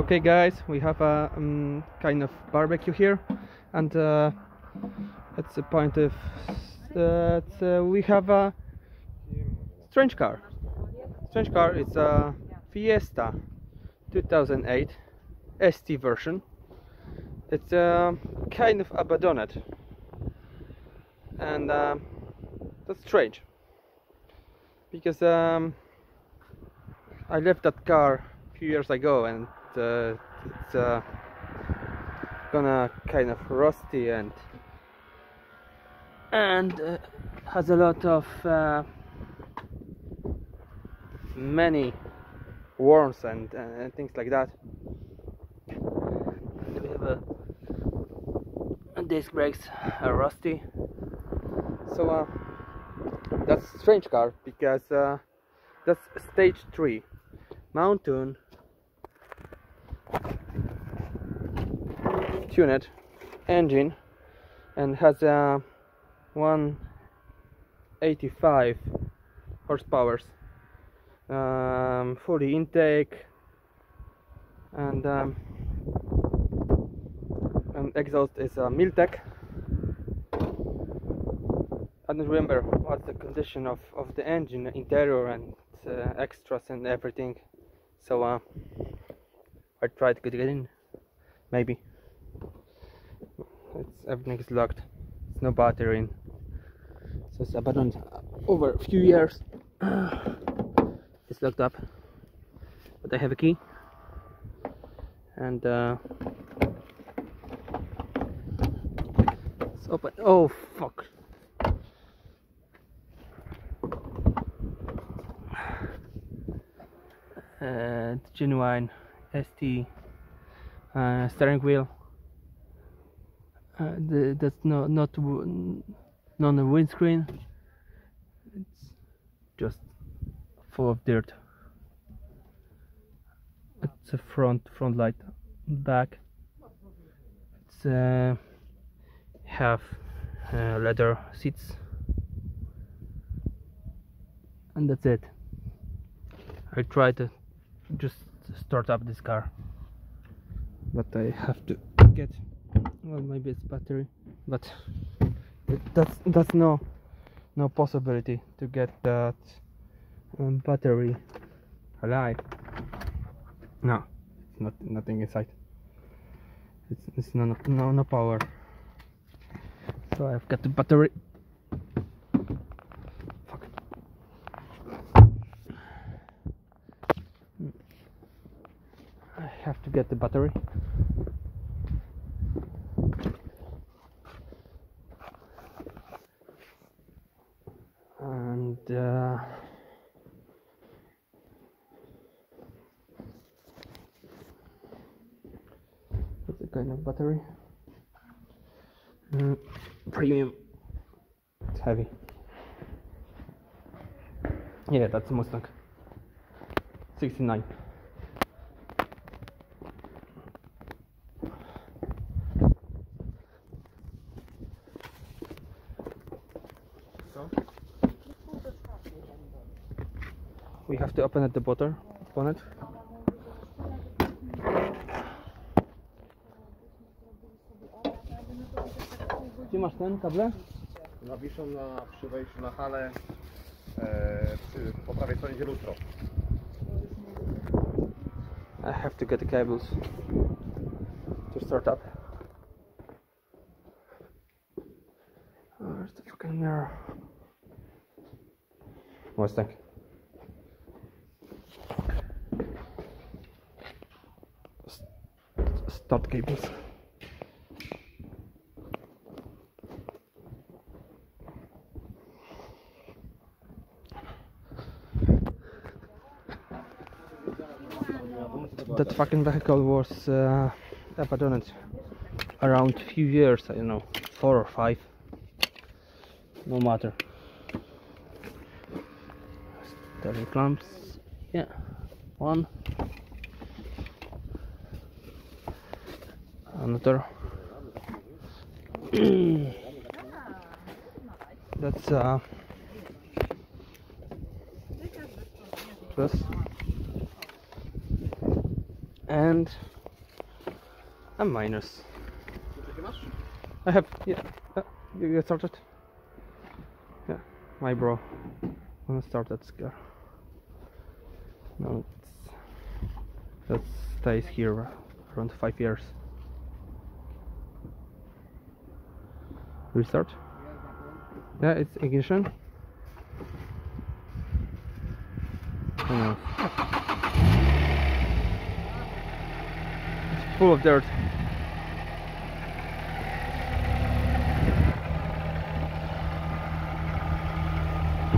Okay, guys, we have a um, kind of barbecue here, and uh, it's a point of that uh, we have a strange car. Strange car. It's a Fiesta 2008 ST version. It's uh, kind of abandoned, and uh, that's strange because um, I left that car a few years ago and uh, it's uh, gonna kind of rusty and and uh, has a lot of uh, many worms and, and things like that. And we have a, a disc brakes are rusty. So uh, that's strange car because uh, that's stage 3 Mountune tuned engine and has a 185 horsepower um, fully intake and um, and exhaust is a Milltek I don't remember what's the condition of, of the engine interior and uh, extras and everything. So uh, I tried to get in maybe it's everything is locked. There's no battery in. So it's abandoned over a few years. It's locked up. But I have a key. And uh, it's open. Oh fuck. Uh, genuine ST uh, steering wheel. Uh, the, that's not not not a windscreen. It's just full of dirt. It's a front front light, back. It's uh, half uh, leather seats, and that's it. I tried to just start up this car but I have to get well maybe it's battery but that's that's no no possibility to get that um, battery alive. No not nothing inside. It's, it's no, no no power. So I've got the battery. Fuck. I have to get the battery and uh, what's the kind of battery. Mm, premium. It's heavy. Yeah that's a Mustang. 69 we have to open at the bottom bonnet gdzie masz ten kable? Na, przy wejściu na halę e, przy, po prawej stronie gdzie lustro. I have to get the cables to start up where's the fucking mirror Mustang start cables. That fucking vehicle was uh, abandoned around a few years, I don't know, four or five. No matter. Steering clamps, yeah, one. another that's uh plus and a minus. I have yeah. Uh, you get started. Yeah, my bro. Wanna start that car. No, it's that stays here around five years. Restart. Yeah, it's ignition. Who? It's full of dirt.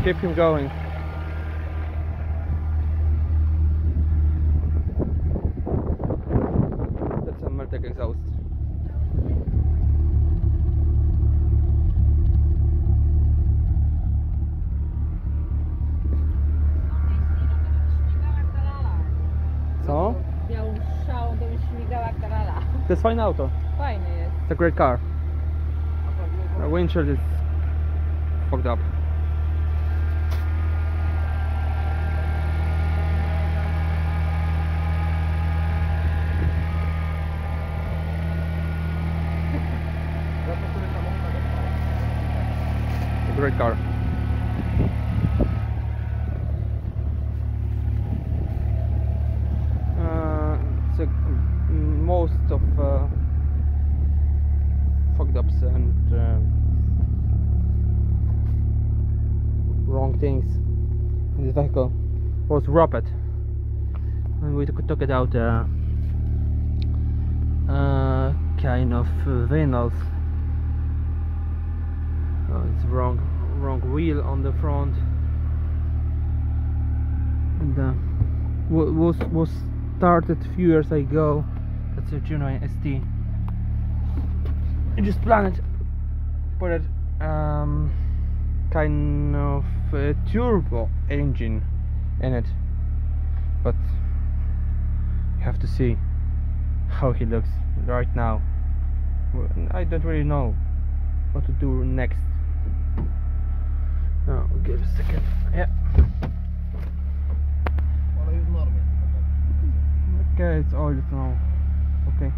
Keep him going. That's a Milltek exhaust. Co? Białą strzałą to by śmigała karala. To jest fajne auto. Fajny jest. It's a great car. The windshield is fucked up. A great car. Uh, it's a, most of uh, fucked ups and uh, wrong things in this vehicle. Was rapid and we took, it out uh, uh, kind of vinyls. Uh, it's wrong wrong wheel on the front. And uh, was was started few years ago that's a Juno ST you just planned put it um, kind of a turbo engine in it but you have to see how he looks right now. I don't really know what to do next. Oh, give a second. Yeah Ale jest w normie. okay it's all now okay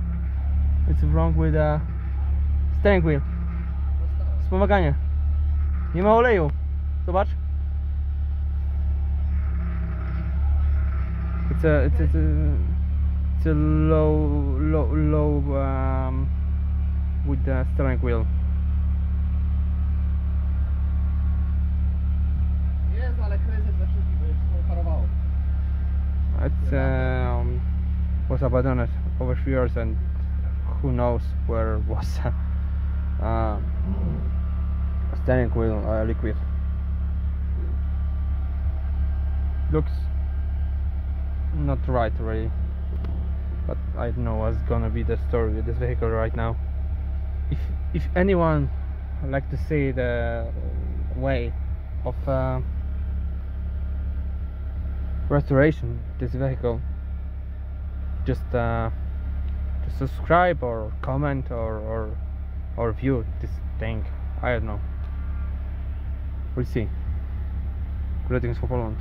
it's wrong with the steering wheel Wspomaganie. Nie ma oleju. Zobacz. It's a it's, it's a it's a low low low um with the steering wheel. Jest, ale kryzys we wszystkich, bo już parowało. It's um was abandoned over few years and who knows where was uh, steering wheel uh, liquid. Looks not right really. But I don't know what's gonna be the story with this vehicle right now. If if anyone like to see the way of uh, restoration this vehicle just uh, just subscribe or comment or or or view this thing. I don't know. We'll see. Greetings for Poland